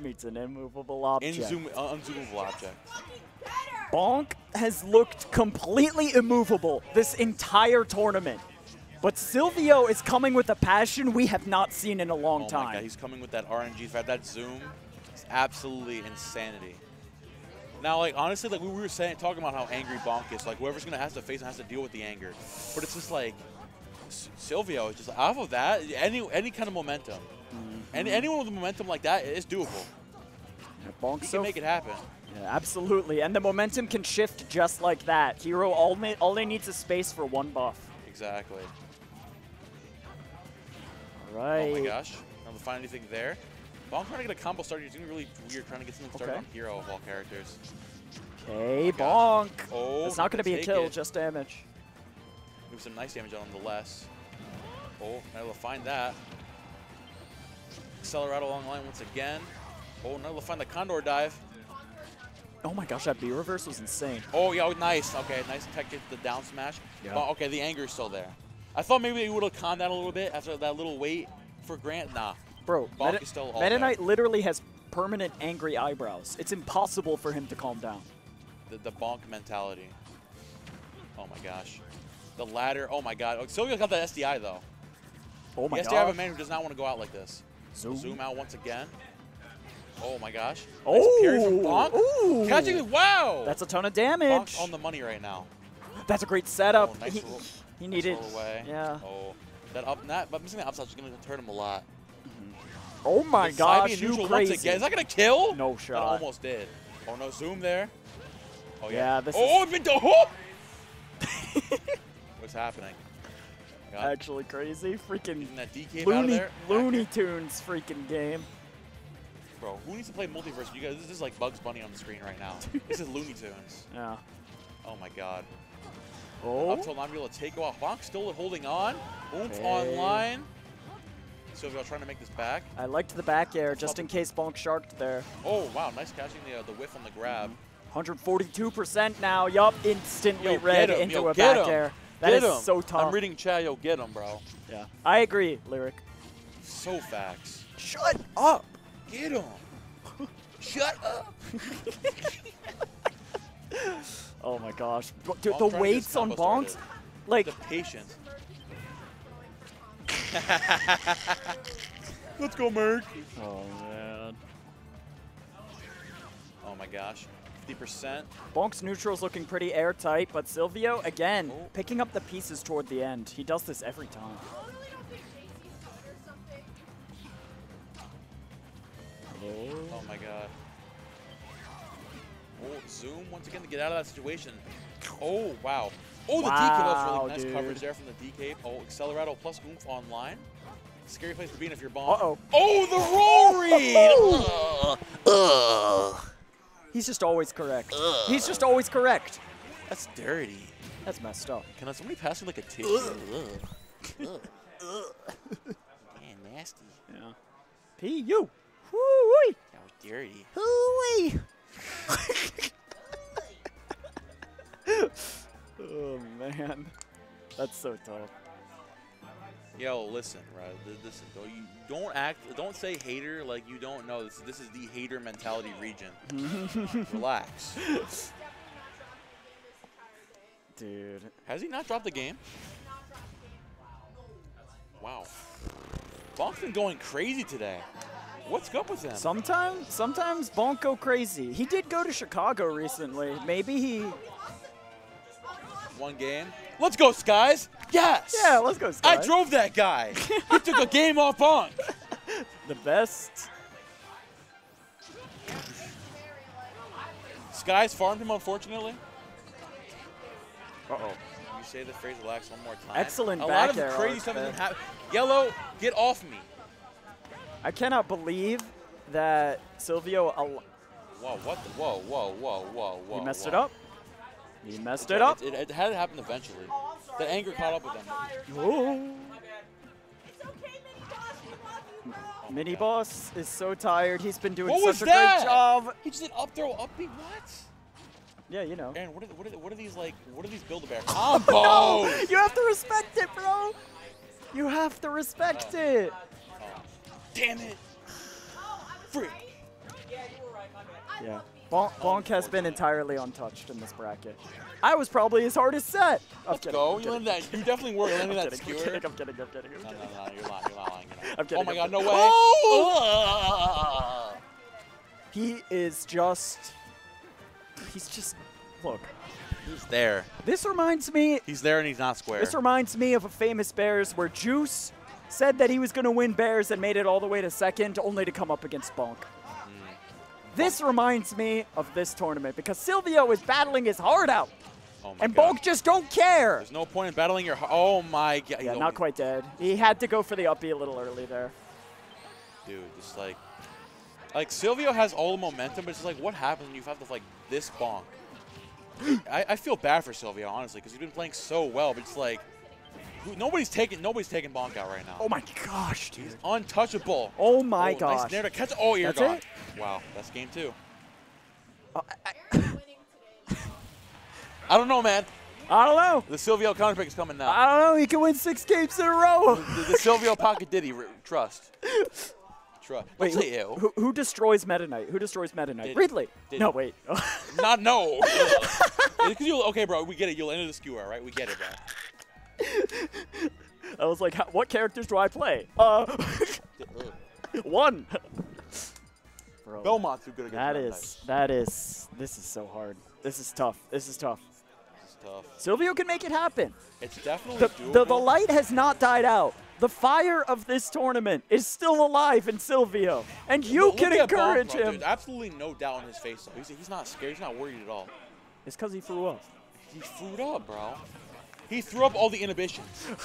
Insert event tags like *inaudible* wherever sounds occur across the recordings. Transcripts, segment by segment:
meets an immovable object. Inzoom, uh, unzoomable object. Bonk has looked completely immovable this entire tournament. But Silvio is coming with a passion we have not seen in a long Oh time. my god, he's coming with that RNG fact, that zoom. It's absolutely insanity. Now, like honestly, like we were saying, talking about how angry Bonk is. Like whoever's gonna have to face him has to deal with the anger. But it's just like S- Silvio is just off of that. Any any kind of momentum, Mm-hmm. anyone with momentum like that is doable. Yeah, Bonk He so can make it happen. Yeah, absolutely. And the momentum can shift just like that. Hero all, all they needs is space for one buff. Exactly. All right. Oh my gosh. Now to find anything there. Bonk trying to get a combo started. He's doing really weird, trying to get something started Okay. on Hero of all characters. Okay, gosh. Bonk. Oh, it's not going to be a kill, it. just damage. Move some nice damage on him nonetheless. Oh, now we'll find that. Accelerate along the line once again. Oh, now we'll find the Condor dive. Oh my gosh, that B reverse was insane. Oh, yeah, oh, nice. Okay, nice tech hit the down smash. Yeah. Oh, okay, the anger is still there. I thought maybe they would have calmed down a little bit after that little wait for Grant. Nah. Bro, Bonk Meta, is still all Meta there. Knight literally has permanent angry eyebrows. It's impossible for him to calm down. The, the bonk mentality. Oh my gosh. The ladder. Oh my god. Oh, Silvio got that SDI though. Oh my god. the SDI of a man who does not want to go out like this. Zoom. Zoom out once again. Oh my gosh. Nice Oh, parry from Bonk. ooh. Catching it. Wow. That's a ton of damage. Bonk's on the money right now. That's a great setup. Oh, nice he, he Nice needed. away. Yeah. Oh, that up, that, but missing that upside is going to hurt him a lot. Mm-hmm. Oh my The gosh, you crazy. Is that going to kill? No That shot. almost did. Oh no, zoom there. Oh Yeah, yeah. this oh, is- been oh! oh! *laughs* What's happening? God, Actually crazy. Freaking getting that DK out of Looney, there. Looney Tunes freaking game. Bro, who needs to play multiverse? You guys, this is like Bugs Bunny on the screen right now. this is Looney Tunes. *laughs* Yeah. Oh my god. Oh. Up till be able to take off. Bonk still holding on. Oomph Okay. online. Silvio trying to make this back. I liked the back air just in case Bonk sharked there. Oh wow, nice catching the uh, the whiff on the grab. 142% now. Yup, instantly Yo, red him, into yo, a back him. air. That Get is him. so tough. I'm reading Chayo, get him, bro. Yeah. I agree, Lyric. So facts. Shut up. Get him. Shut up. *laughs* Oh my gosh. B- Dude, the trying to get weights on Bonks, started. like, The patience. *laughs* Let's go, Merc. oh man. Oh my gosh. 50%. Bonk's neutral's looking pretty airtight, but Silvio, again, Oh. picking up the pieces toward the end. He does this every time. Oh my god. Oh, zoom once again to get out of that situation. Oh, wow. Oh, the DK, that was Wow, really nice dude. coverage there from the DK. Oh, Acceleratle plus oomph online. Scary place to be in if you're bomb. Uh-oh. Oh, the roll read! Ugh. *laughs* Uh, uh. He's just always correct. He's just always correct. That's dirty. That's messed up. Can I, somebody pass me like a tissue? Ugh. Ugh. *laughs* Man, nasty. Yeah. P.U. Woo-wee. That was dirty. Hooey! *laughs* *laughs* oh man, that's so tough. Yo, listen, right? Listen, though, you don't act, don't say hater like you don't know. This, this is the hater mentality region. *laughs* Relax. Dude, Has he not dropped the game? Wow. Bonk's been going crazy today. What's up with him? sometimes sometimes Bonk go crazy. He did go to Chicago recently. Maybe he. One game. Let's go, Skies. Yes. Yeah, let's go. Skies. I drove that guy. he took a game off Bonk. *laughs* the best. Skies farmed him, unfortunately. Uh oh. You say the phrase relax one more time. Excellent A back lot of crazy stuff has happened. Yellow, get off me. I cannot believe that Silvio. Whoa, what the? Whoa, whoa, whoa, whoa, whoa. he messed whoa. it up. He messed it up. It, it, had to happen eventually. Oh, the anger caught up with them. Ooh. Okay, Mini Boss. We love you, bro. Oh Mini boss is so tired. He's been doing What such a that? great job. He just did up throw, up B. What? Yeah, you know. Aaron, what are, what are, what are these like? What are these Build-A-Bear *laughs* combos? Oh, oh! You have to respect it, bro. You have to respect it. Damn it! Freak! Yeah. Bonk, Bonk has been entirely untouched in this bracket. I was probably his hardest set. I'm Let's kidding, go. I'm You landed that. You definitely were *laughs* landing that kidding, I'm kidding, I'm kidding, I'm kidding, I'm kidding. no, no. You're lying. You're lying. You're *laughs* lying. I'm kidding, Oh my I'm God! No kidding. way. Oh! He is just. He's just. Look, He's there. this reminds me. He's there and he's not square. This reminds me of a famous B-Airs where Juice said that he was going to win B-Airs and made it all the way to second, only to come up against Bonk. This reminds me of this tournament because Silvio is battling his heart out, oh and God. Just don't care. There's no point in battling your. Oh my God. Yeah, not quite dead. He had to go for the uppy a little early there. Dude, just like. Like Silvio has all the momentum, but it's just like, what happens when you have to like this bonk? *gasps* I, I feel bad for Silvio honestly because he's been playing so well, but it's like nobody's taking nobody's taking bonk out right now. Oh my gosh, dude. Untouchable. Oh my oh, gosh. Nice nair to catch. Oh, ear That's gone. it? Wow, that's game two. Uh, I, Winning. *laughs* I don't know, man. I don't know. The Silvio counter pick is coming now. I don't know. He can win six games in a row. the, the Silvio pocket Diddy. Trust. *laughs* Trust. Wait, Don't say who, ew. who, who destroys Meta Knight? Who destroys Meta Knight? Did- Ridley. did- No, wait. Not no. *laughs* It's 'cause you- okay, bro. We get it. You'll enter the skewer, right? We get it, bro. I was like, what characters do I play? Uh, *laughs* one. Bro, Belmont's too good against that Meta is, Knight. that is, this is so hard. This is tough. This is tough. It's tough. Silvio can make it happen. It's definitely The, doable. the, the light has not died out. The fire of this tournament is still alive in Silvio, and you Look- can look at encourage bro, him. Dude. Absolutely no doubt in his face. Though. He's, he's not scared. He's not worried at all. It's because he threw up. He threw up, bro. He threw up all the inhibitions. *laughs*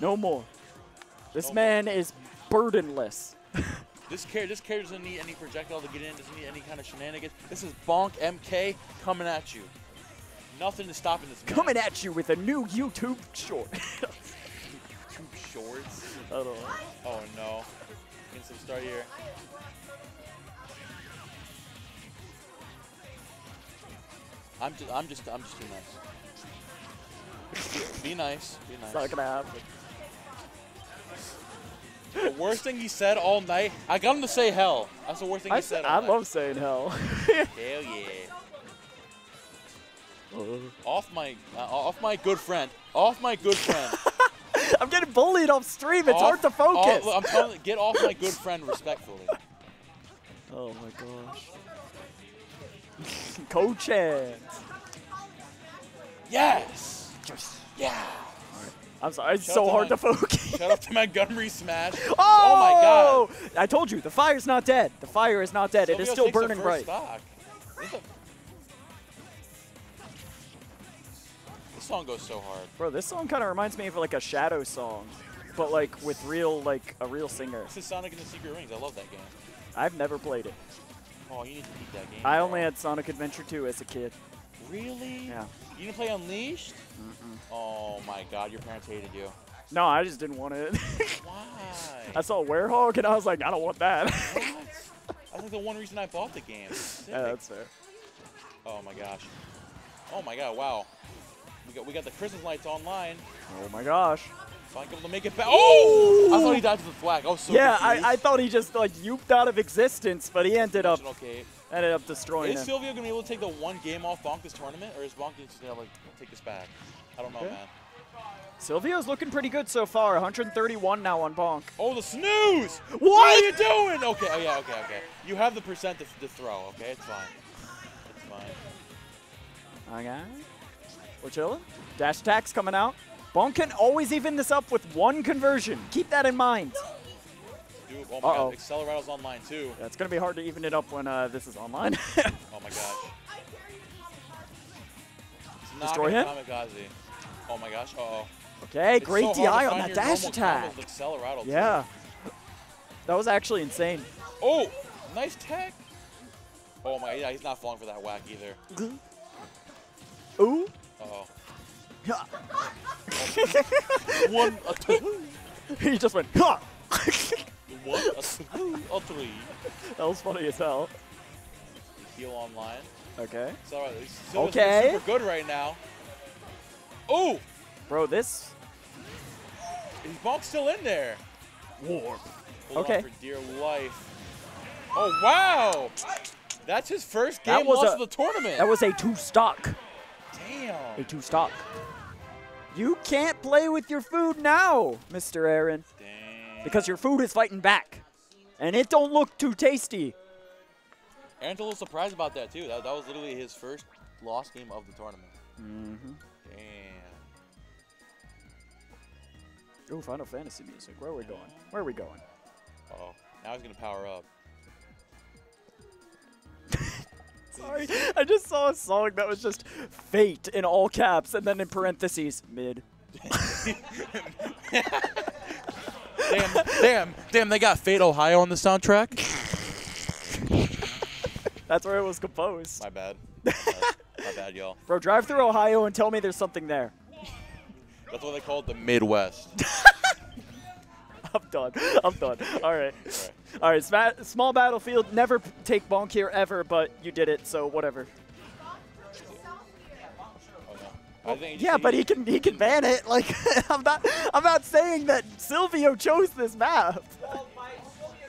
No more. This No more. man is burdenless. *laughs* This character, this character doesn't need any projectile to get in. Doesn't need any kind of shenanigans. This is Bonk MK coming at you. Nothing is stopping this man. Coming at you with a new YouTube short. *laughs* Two shorts. I don't know. Oh no. Instant start here. I'm just, I'm just, I'm just too nice. Be nice. Be It's not gonna happen. The worst thing he said all night. I got him to say hell. That's the worst thing I, he said. I night. love saying hell. *laughs* Hell yeah. Off my, uh, off my good friend. Off my good friend. *laughs* I'm getting bullied off stream. It's Off- hard to focus. off- I'm telling you, get off my good friend respectfully. *laughs* oh my gosh. Coach hands. Yes. Yeah. I'm sorry. It's Shout so hard to focus. Shout out to Montgomery Smash. *laughs* Oh! oh, my God. I told you, the fire's not dead. The fire is not dead. it is still burning bright. stock. This song goes so hard. Bro, this song kind of reminds me of like a Shadow song, but like with real, like a real singer. This is Sonic and the Secret Rings. I love that game. I've never played it. Oh, you need to beat that game. I bro. only had Sonic Adventure 2 as a kid. Really? Yeah. You didn't play Unleashed? Oh my God, your parents hated you. No, I just didn't want it. *laughs* Why? I saw Werehog and I was like, I don't want that. what? *laughs* That's like the one reason I bought the game. Yeah, that's fair. oh my gosh. Oh my God! Wow. We got we got the Christmas lights online. Oh my gosh. I'm able to make it back. Oh! I thought he died to the flag. I was so yeah. I, I thought he just like youped out of existence, but he ended up cape. Ended up destroying Is him. Silvio gonna be able to take the one game off Bonk this tournament, or is Bonk just gonna like take this back? I don't know, Okay. man. Silvio's looking pretty good so far. 131 now on Bonk. Oh, the snooze! What? What are you doing? Okay, oh yeah, okay, okay. You have the percent to, to throw. Okay, it's fine. It's fine. Okay. We're chilling. Dash attack's coming out. Bonk can always even this up with one conversion. Keep that in mind. Oh my Uh-oh. God, Acceleratle's online too. Yeah, it's gonna be hard to even it up when uh, this is online. *laughs* Oh my gosh. Destroy him? Kamikaze. Oh my gosh. Uh oh. okay, It's great so DI on that dash attack. too. Yeah. That was actually insane. Oh, nice tech. Oh my, yeah, he's not falling for that whack either. Ooh. Uh oh. Yeah. One, a two, *laughs* he just went, ha! *laughs* one, *laughs* a two, a three. that was funny as hell. Heal online. Okay. It's all right. Silvio's Okay. super good right now. Oh, Bro, this. his bonk's still in there. War. Hold Okay. for dear life. Oh wow! That's his first That game was loss a- of the tournament. That was a two stock. Damn. A two stock. You can't play with your food now, Mr. Aaron, Damn. Because your food is fighting back. And it don't look too tasty. Aaron's a little surprised about that too. That, that was literally his first lost game of the tournament. Mm-hmm. Damn. Ooh, Final Fantasy music. Where are we going? Where are we going? Oh, now he's gonna power up. *laughs* Sorry, I just saw a song that was just Fate in all caps and then in parentheses, mid. *laughs* *laughs* damn, damn, damn! They got Fate Ohio on the soundtrack. That's where it was composed. My bad. *laughs* My bad, bad, y'all. Bro, drive through Ohio and tell me there's something there. That's what they call it, the Midwest. *laughs* I'm done. I'm done. All right. Alright. All right. Sma- small battlefield. Never take bonk here ever, but you did it, so whatever. No. Think Yeah, but he can he can ban it. *laughs* Like I'm not I'm not saying that Silvio chose this map. Well, you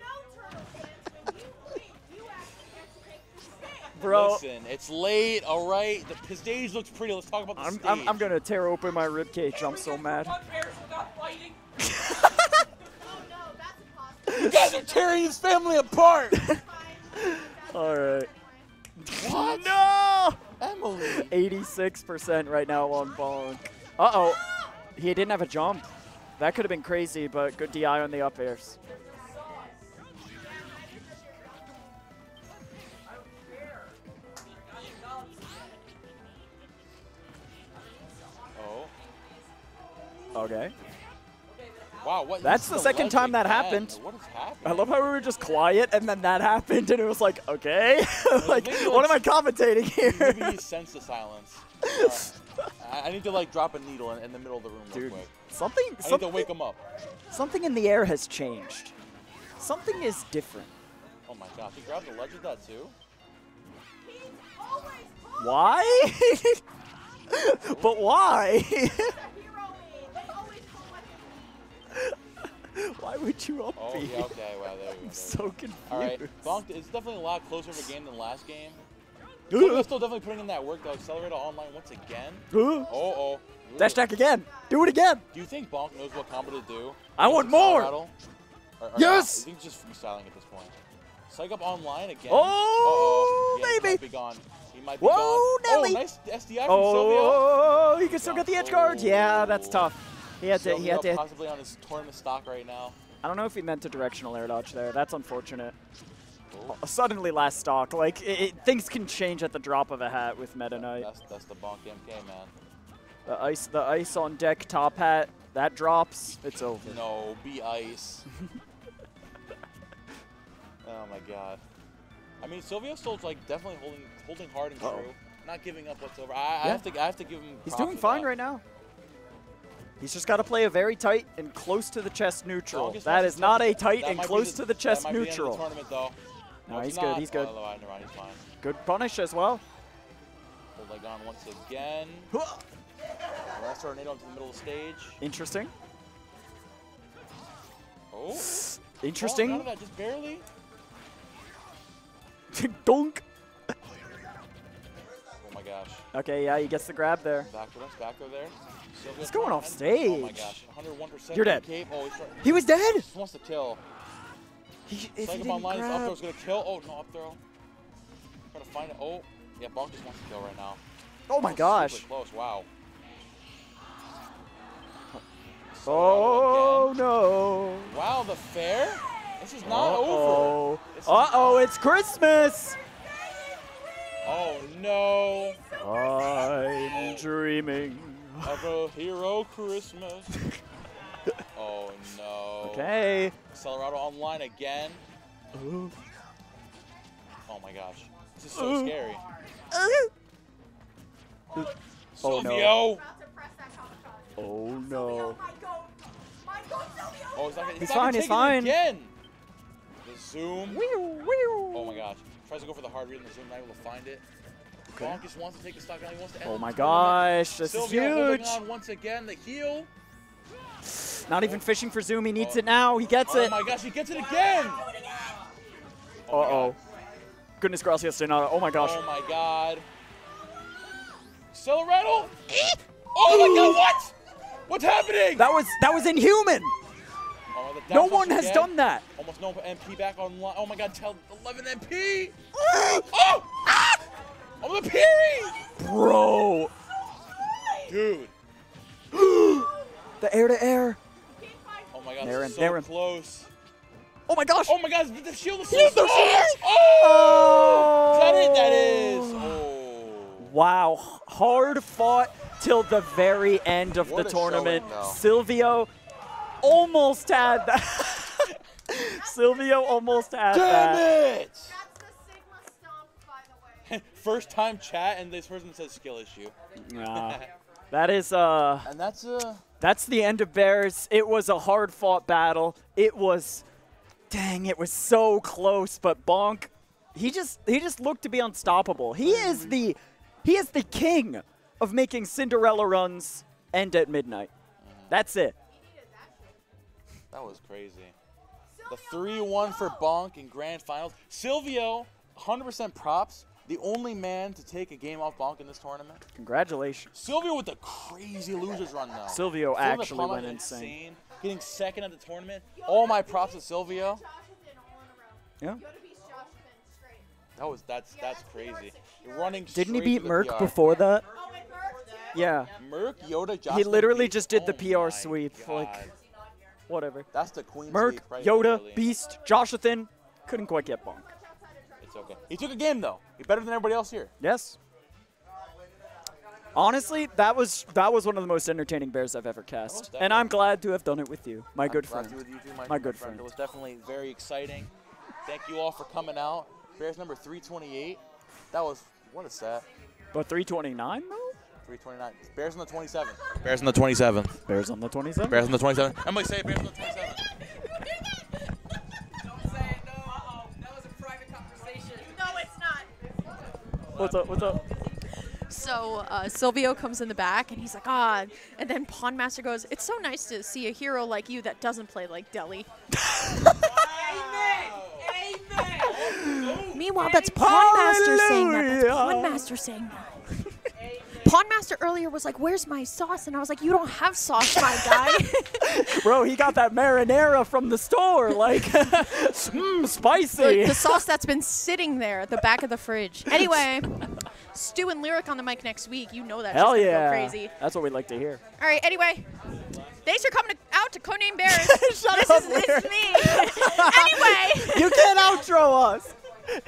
know, Turtle fans, when you win, you actually get to pick the stage. Bro, Listen, it's late. All right, the, his stage looks pretty. Let's talk about the I'm, stage. I'm I'm gonna tear open my ribcage. I'm so mad. *laughs* Oh no, that's. You guys are tearing his family apart. *laughs* All right. what? No. *laughs* Emily. 86% right now on bonk. Uh oh. He didn't have a jump. That could have been crazy, but good DI on the up airs. Oh. Okay. Wow. What? That's the second time that man. happened. What is happening? I love how we were just quiet and then that *laughs* happened and it was like, okay. *laughs* like, what am I commentating Maybe he sensed the silence. *laughs* Uh, I, need to like drop a needle in, in the middle of the room real Dude, quick. something, I need to something, wake him up. something in the air has changed. Something is different. Oh my god, he grabbed the ledge of that too. He's always close. Why? but why? Why would you up Oh yeah, okay, wow, there we go. I'm *laughs* so confused. All right, Bonk is definitely a lot closer of a game than last game. *laughs* Ooh. Silvio's still definitely putting in that work to accelerate online once again. *laughs* Ooh. Oh, oh. Dash attack again. Do it again. Do you think Bonk knows what combo to do? I want more. Or, or Yes! Not? I think he's just freestyling at this point. Psyche Up online again. Oh, Uh-oh. Yeah, He baby. might be gone. He might be Whoa, gone. Nelly. Oh, nice SDI from Silvio. Oh, he can still get the edge guard. Oh. Yeah, that's Oh. tough. He had to. He had to. possibly on his tournament stock right now. I don't know if he meant a directional air dodge there. That's unfortunate. Oh, Suddenly last stock. Like it, it- things can change at the drop of a hat with Meta Knight. that's that's the Bonk MK man. The ice, the ice on deck top hat. That drops. It's over. No, be ice. *laughs* oh my god. I mean, Silvio's still like definitely holding holding hard and oh. true, Uh-oh. not giving up whatsoever. I, I have to I have to give him. He's doing fine right now. He's just got to play a very tight and close to the chest neutral. Longest That is not a tight and close to the chest be the the neutral. No, he's good, he's good. Oh, never mind, never mind, he's fine. Good punish as well. Hold leg on once again. Last tornado into the middle of the stage. Interesting. Oh. Interesting. Oh, that, just barely. *laughs* Dunk. Oh gosh. Okay, yeah, he gets the grab there. Back to us, back over there. He's going off Oh my stage. gosh, 101%. You're dead. Oh, He was dead. just wants to kill. He, if he didn't online, his up grab. throw's gonna kill. Oh, no up throw. Trying to find it. Oh, yeah, Bonk just wants to kill right now. Oh my gosh. Super close, wow. Oh again. no. Wow, the fair? This is not over. Uh-oh. This is Uh-oh, it's Christmas. Oh no. I'm dreaming. Of a hero Christmas. *laughs* oh no. Okay. Acceleratle online again. Ooh. *gasps* Oh my gosh. This is so Ooh. scary. *gasps* Oh, no. Silvio! About to press that kamikaze. Oh no. my goat. My goat, Silvio. Oh, he's not gonna, he's He's not fine, he's fine. Again. The zoom. Whew, whew. Oh my gosh. Tries to go for the hard read in the zoom, not able to find it. Okay. Bonk just wants to take the stock down. He wants to oh end Oh my gosh, this Silvio is huge. on once again. The heel. Not even oh. fishing for Zoom. He needs Oh. it now. He gets Oh it. Oh my gosh, he gets it again. Oh my Uh-oh. Goodness gracias, Donata. Oh my gosh. Oh my god. Still? Oh my god, what? What's happening? That was that was inhuman. Oh, No one has again. done that. Almost no MP back online. Oh my god, tell 11 MP. *gasps* Oh! Ah! Oh, the parry! Bro. Dude. *gasps* The air to air. Oh my god, Narin, so Narin. close. Oh my gosh. Oh my god, the shield is so He's the shield! Oh! Is that it? That Oh. Oh. Wow, hard fought till the very end of What the tournament. showing. Silvio almost had that. *laughs* Silvio almost had Damn that. it! That's the Sigma stomp, by the way. *laughs* First time chat, and this person says skill issue. Nah. *laughs* that is uh And that's uh that's the end of B-Airs. It was a hard fought battle. It was dang, it was so close, but Bonk he just he just looked to be unstoppable. He is the he is the king of making Cinderella runs end at midnight. That's it. That was crazy. The 3-1 for Bonk in grand finals. Silvio, 100% props. The only man to take a game off Bonk in this tournament. Congratulations. Silvio with the crazy losers run though. Silvio Silvio actually went insane. Getting second at the tournament. All my props to Silvio. Josh Finn all in a row. Yeah. You gotta beat Josh Finn straight. That was that's that's crazy. Running. Didn't he beat to the Merc PR. before that? Oh, and Merc too? Yeah. Merc, Yoda, Josh. He literally beat- just did the oh PR my sweep, like- God. Whatever. That's the queen Merc, Yoda. Beast, Joshathan couldn't quite get Bonk. It's okay. He took a game though. He's better than everybody else here. Yes. Honestly, that was that was one of the most entertaining B-Airs I've ever cast, and I'm glad to have done it with you, my good Glad friend. you too, my, My good friend. friend. It was definitely very exciting. Thank you all for coming out. B-Airs number 328. That was what is that? But 329 though? 329. B-Airs on the 27th. B-Airs on the 27th. B-Airs on the 27. B-Airs on the 27th. I'm say B-Airs on the 27th. Don't say it, no. Uh-oh. That was a private conversation. No, it's not. What's up? What's up? So uh, Silvio comes in the back and he's like, ah. And then Pawnmaster goes, it's so nice to see a hero like you that doesn't play like Deli. *laughs* Amen. Amen. Meanwhile, that's Pawnmaster saying that. That's Pawnmaster saying that. Pawn Master earlier was like, where's my sauce? And I was like, you don't have sauce, my guy. *laughs* Bro, he got that marinara from the store. Like, mmm, *laughs* spicy. the, the sauce that's been sitting there at the back of the fridge. Anyway, Stu and Lyric on the mic next week. You know that. Hell just yeah. go crazy. That's what we'd like to hear. All right, anyway. Thanks for coming to, out to Codename B-Airs. *laughs* Shut this up, is, this Lyric. is me. anyway. You can't outro us.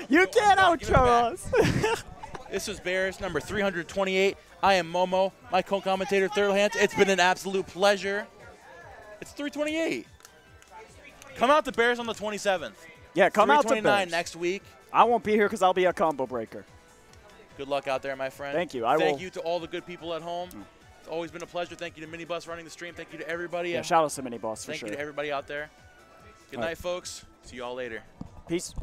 You can't outro us. This was B-Airs number 328. I am Momo, my co-commentator Third Hands. It's been an absolute pleasure. It's 328. Come out to B-Airs on the 27th. yeah, come out to 329 B-Airs. next week. I won't be here because I'll be a combo breaker. Good luck out there, my friend. Thank you. I Thank will- Mm. you to all the good people at home. It's always been a pleasure. Thank you to Mini Boss running the stream. Thank you to everybody. Yeah, shout out to Mini Boss for Thank sure. you to everybody out there. Good All right. night, folks. See you all later. Peace.